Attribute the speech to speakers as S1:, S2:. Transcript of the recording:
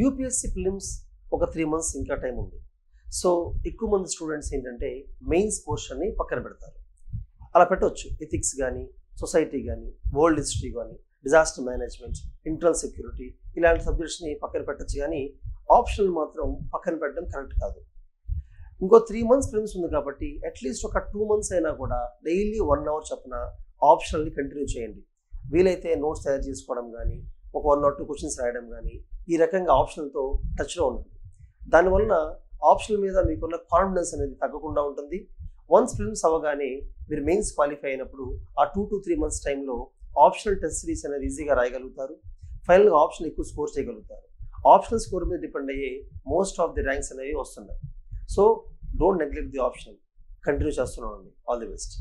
S1: UPSC prelims ఒక three months ఇంకా time ఉంది. సో ఎక్కువ మంది స్టూడెంట్స్ ఏంటంటే మెయిన్స్ పోర్షన్ని పక్కన పెడతారు. అలా పెట్టవచ్చు ఎథిక్స్ కానీ సొసైటీ కానీ వరల్డ్ హిస్టరీ కానీ డిజాస్టర్ మేనేజ్మెంట్ ఇంటర్నల్ సెక్యూరిటీ ఇలాంటి సబ్జెక్ట్స్ని పక్కన పెట్టచ్చు కానీ ఆప్షనల్ మాత్రం పక్కన పెట్టడం కరెక్ట్ కాదు. ఇంకో త్రీ మంత్స్ ఫిల్మ్స్ ఉంది కాబట్టి అట్లీస్ట్ ఒక టూ మంత్స్ అయినా కూడా డైలీ వన్ అవర్ చొప్పున ఆప్షనల్ని కంటిన్యూ చేయండి. వీలైతే నోట్స్ తయారు చేసుకోవడం కానీ ఒక వన్ ఆర్ టూ క్వశ్చన్స్ రాయడం కానీ ఈ రకంగా ఆప్షన్లతో టచ్లో ఉండండి దానివల్ల ఆప్షన్ మీద మీకున్న కాన్ఫిడెన్స్ అనేది తగ్గకుండా ఉంటుంది. వన్స్ ఫిల్మ్స్ అవ్వగానే మీరు మెయిన్స్ క్వాలిఫై అయినప్పుడు ఆ టూ టు త్రీ మంత్స్ టైంలో ఆప్షనల్ టెస్ట్ సిరీస్ అనేది ఈజీగా రాయగలుగుతారు. ఫైనల్గా ఆప్షన్ ఎక్కువ స్కోర్ చేయగలుగుతారు. ఆప్షనల్ స్కోర్ మీద డిపెండ్ అయ్యే మోస్ట్ ఆఫ్ ది ర్యాంక్స్ అనేవి వస్తున్నాయి. So don't neglect the option continue చేస్తున్నామండి ఆల్ ది బెస్ట్